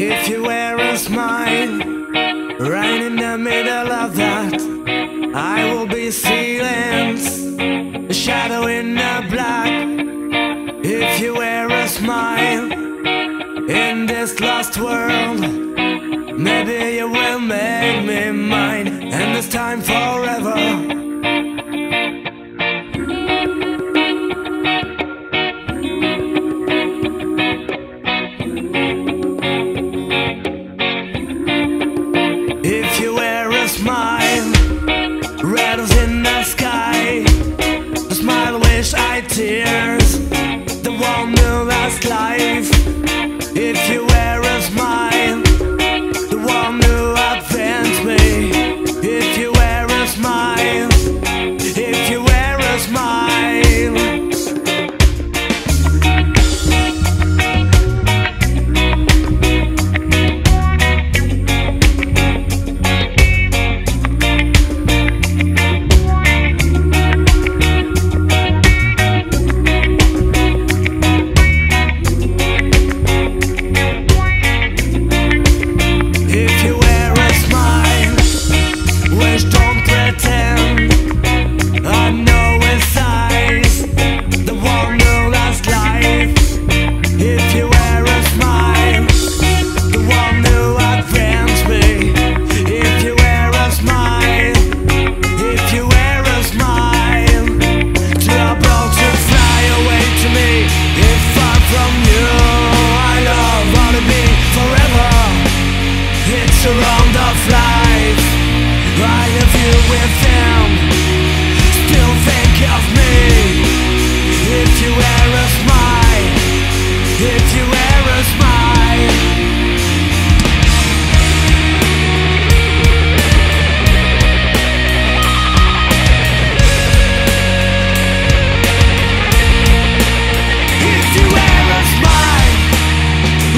If you were a smile right in the middle of that, I will be silence, a shadow in the black. If you were a smile in this lost world. Forever.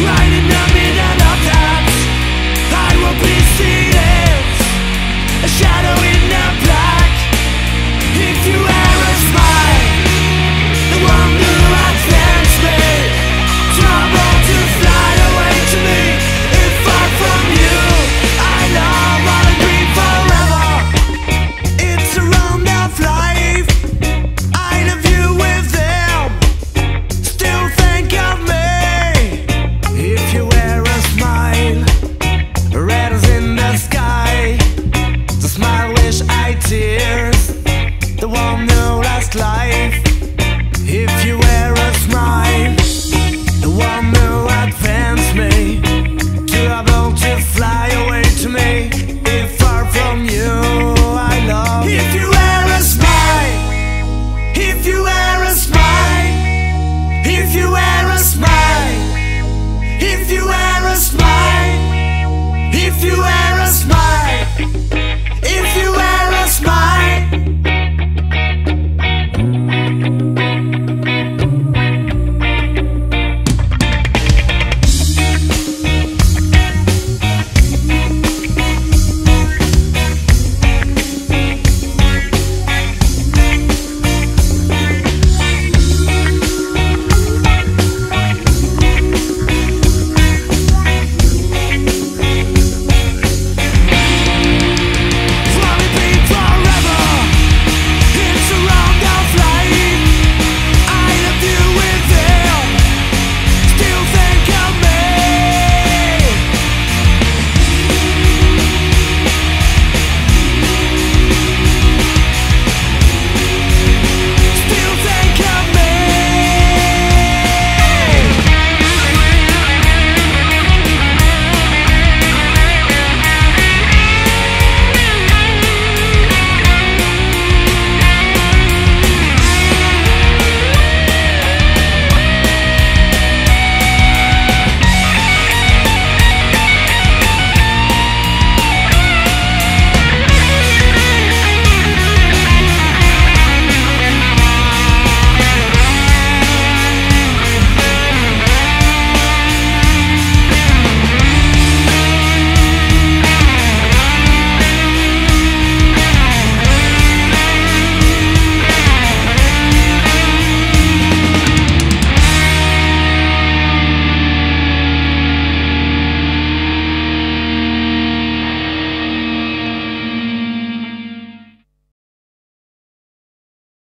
Right in if you